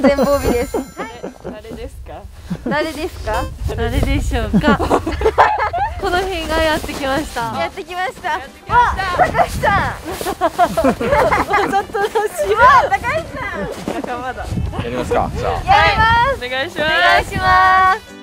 が完全防備です。誰ですか？誰ですか？誰でしょうか？この辺がやってきました。やってきました。やってきました。高橋さん。わざとらしいあ高橋さん。仲間だ。やりますかじゃあ。やります。お願いしお願まいします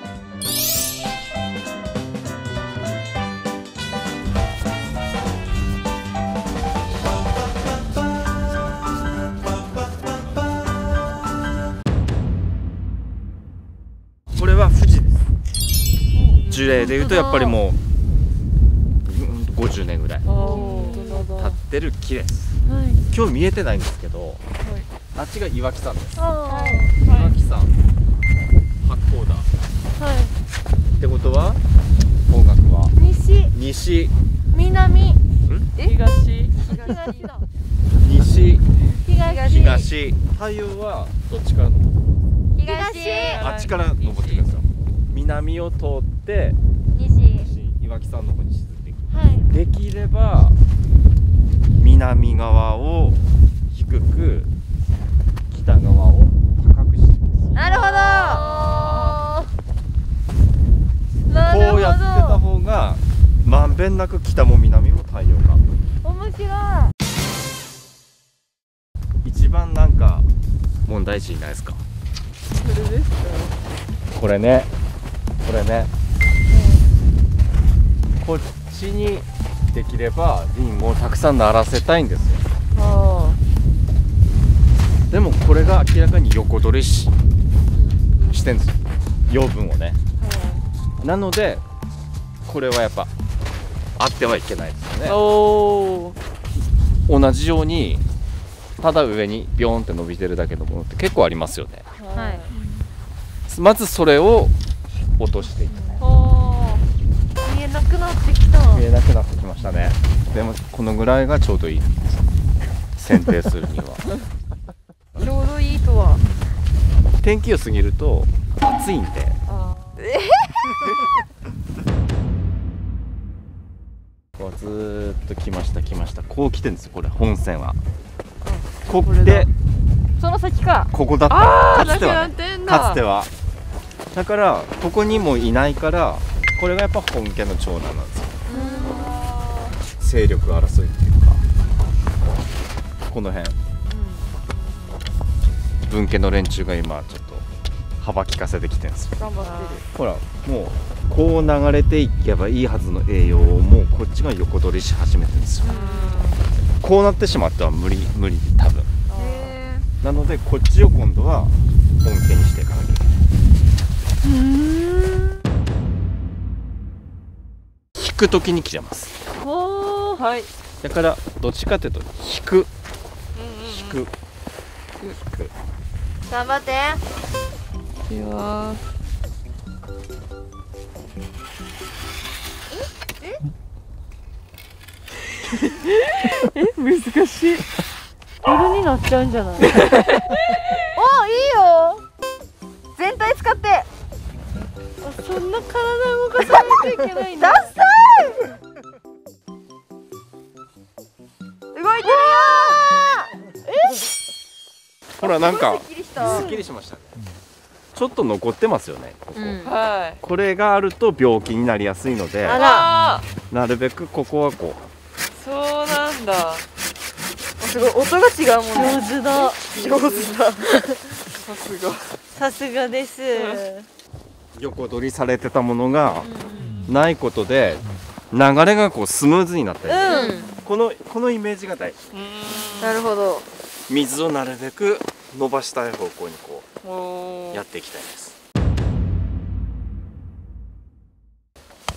樹齢でいうとやっぱりもううん50年ぐらい経ってる木です。はい。今日見えてないんですけどあっちが岩木山です。あ岩木山八甲田。ーはい。ってことは方角は？西。西。南。東東。だ西。東。東。太陽はどっちから登る東。あっちから登ってくるんですよ南を通って西。西岩木山の方に沈んでいく。はい。できれば南側を低く北側を高くしてなるほあーなこうやってたど方がまんべんなく北も南も太陽が。面白い。一番なんか問題児いないですか？それですか？これね。これね、こっちにできればリンゴをたくさんならせたいんですよ。あでもこれが明らかに横取りししてんですよ養分をね。なのでこれはやっぱあってはいけないですよね。同じようにただ上にビョーンって伸びてるだけのものって結構ありますよね。はい。まずそれを落としていく見えなくなってきましたねでもこのぐらいがちょうどいい。剪定するには。ちょうどいいとは。天気を過ぎると暑いんで。あこうずーっと来ました来ました。こう来てるんですよこれ本線は。こってその先か。ここだった。かつては、なね、かつては。だからここにもいないからこれがやっぱ本家の長男なんですよ勢力争いっていうかこの辺。分家の連中が今ちょっと幅利かせてきてるんですよほらもうこう流れていけばいいはずの栄養をもうこっちが横取りし始めてるんですよ。こうなってしまっては無理無理多分。なのでこっちを今度は本家にしていかなきゃいけない。引く時に切れますはい。だからどっちかっていうと引く。引く引く。ー頑張って。いやー え？難しい。夜になっちゃうんじゃない？おいいよ。全体使って。あそんな体動かさないといけないんだほらなんかすっきりしましたね。ちょっと残ってますよねここ、うん。はい。これがあると病気になりやすいのであら。あなるべくここはこーそうなんだ。すごい音が違うもんね。上手だ。上手だ。さすが。さすがです。う横取りされてたものがないことで流れがこうスムーズになってる、うん。このこのイメージが大事。なるほど。水をなるべく伸ばしたい方向にこうやっていきたいです。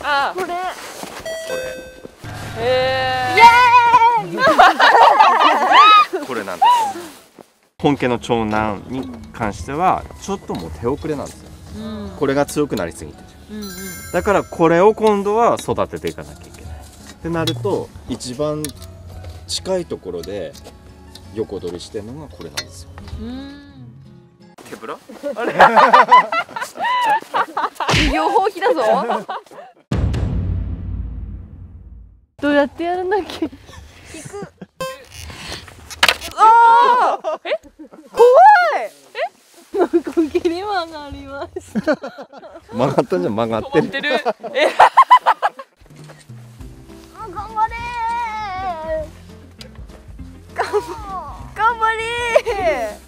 あこれ。それ。へえ これなんです本家の長男に関してはちょっともう手遅れなんですよ。うん。これが強くなりすぎて。るうんうん。だからこれを今度は育てていかなきゃいけない。ってなると一番近いところで横取りしてるのがこれなんですよ手ぶら？医療放棄だぞ。どうやってやるんだっけ？怖い曲がりました曲がったんじゃん曲がってる 止まってる。え頑張れ頑張れ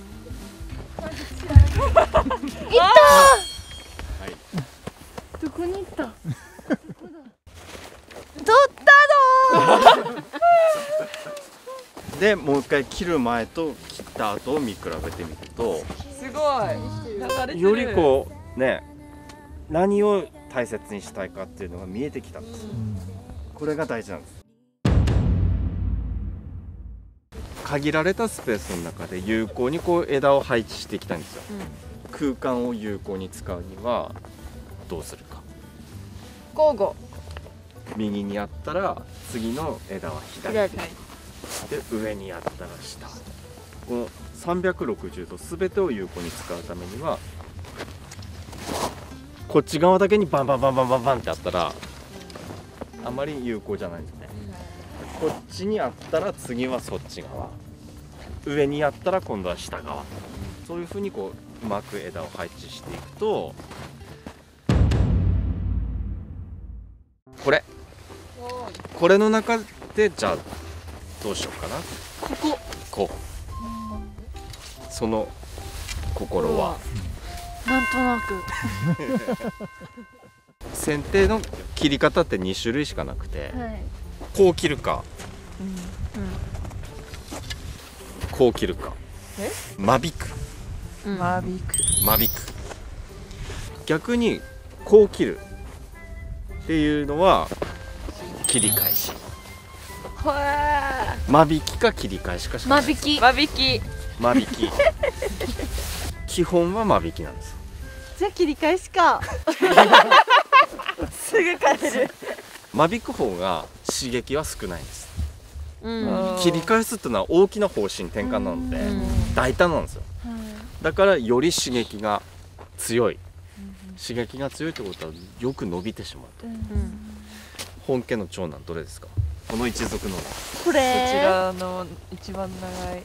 どこに行った取ったのでもう一回切る前と切った後を見比べてみると。すごい。よりこうね何を大切にしたいかっていうのが見えてきたんです。これが大事なんです。限られたスペースの中で有効にこう枝を配置していきたいんですよ、空間を有効に使うにはどうするか交互。右にやったら次の枝は左。左。で上にやったら下。この360度全てを有効に使うためにはこっち側だけにバンバンバンバンバンバンってあったらあまり有効じゃないんですね。こっちにあったら次はそっち側。上にやったら今度は下側。そういうふうにこううまく枝を配置していくとこれ。これの中でじゃあどうしようかな。ここ。こう。その心は。なんとなく。剪定の切り方って2種類しかなくて。はい。こう切るか、こう切るか。え？間引く。間引く。間引く。逆にこう切るっていうのは切り返し。間引きか切り返しかしかない間引き。間引き。間引き。基本は間引きなんです。じゃあ切り返しか。すぐ帰る。間引く方が刺激は少ないんです。うん。切り返すっていうのは大きな方針転換なので大胆なんですよ。だからより刺激が強い刺激が強いってことはよく伸びてしまうと。本家の長男どれですか？この一族の。ここちれらの一番長い。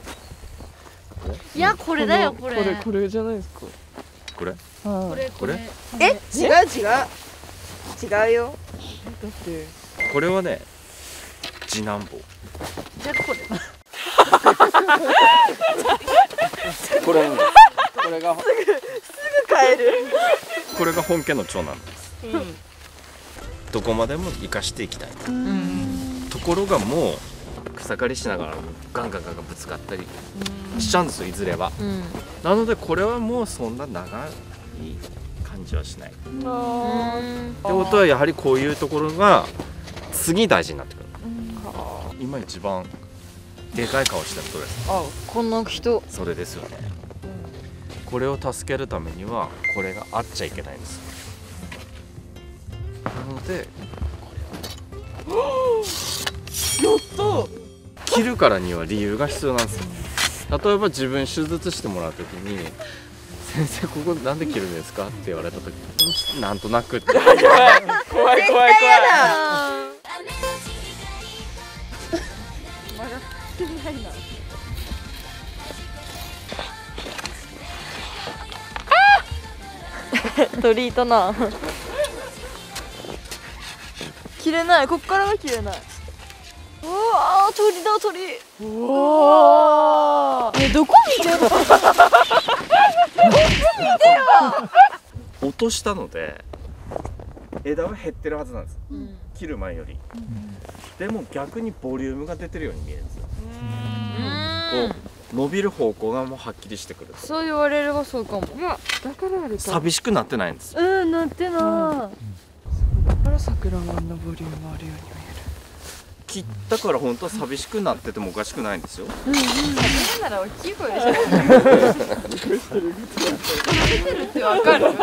いやこれだよのこれ。これこれじゃないですか。これ？はい。これ？これ。え？違う違う。違うよ。だって。これはね次男坊。じゃあこれ。これこれが帰る。これが本家の長男。ですどこまでも生かしていきたい。うん。ところがもう草刈りしながらガンガンガンガンぶつかったりしちゃうんですよいずれは。なのでこれはもうそんな長い感じはしない。ってあことはやはりこういうところが次大事になってくる。今一番でかい顔してるのどれです。かあこの人。それですよねこれを助けるためにはこれがあっちゃいけないんです。なのでと切るからには理由が必要なんですよ。例えば自分手術してもらう時に「先生ここなんで切るんですか?」って言われた時になんとなくって。怖い怖い怖い 鳥いたな。切れない。こっからは切れない。うわー鳥だ鳥。うわえどこ見てるの？落としたので枝は減ってるはずなんです。切る前より。でも逆にボリュームが出てるように見えるんですよ。こう伸びる方向がもうはっきりしてくると。そう言われればそうかも。だからあれか。寂しくなってないんです。ようんなってなだから桜のあんなボリュームあるように。見切ったから本当は寂しくなっててもおかしくないんですよ。なら大きい声でしょえる。わかる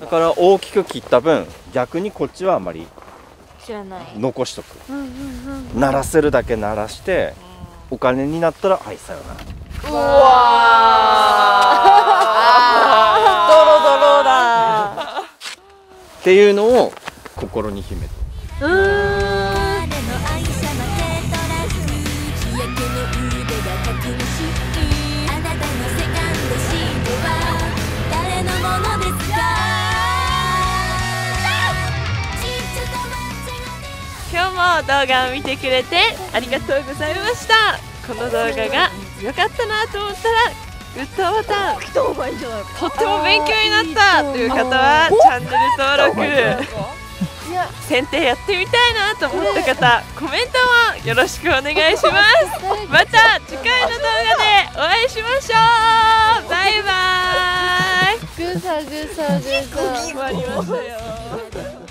だから大きく切った分逆にこっちはあまり知らない。残しとく。鳴らせるだけ鳴らしてお金になったらはいさよなら。うわドロドロだ。っていうのを心に秘めて。うん。彼の愛車マテトラス日焼けの腕がたくまし動画を見てくれてありがとうございました。この動画が良かったなと思ったらグッドボタンとっても勉強になった。という方はチャンネル登録。剪定やってみたいなと思った方コメントもよろしくお願いします。また次回の動画でお会いしましょう。バイバイ。グサグサグサ終わりましたよ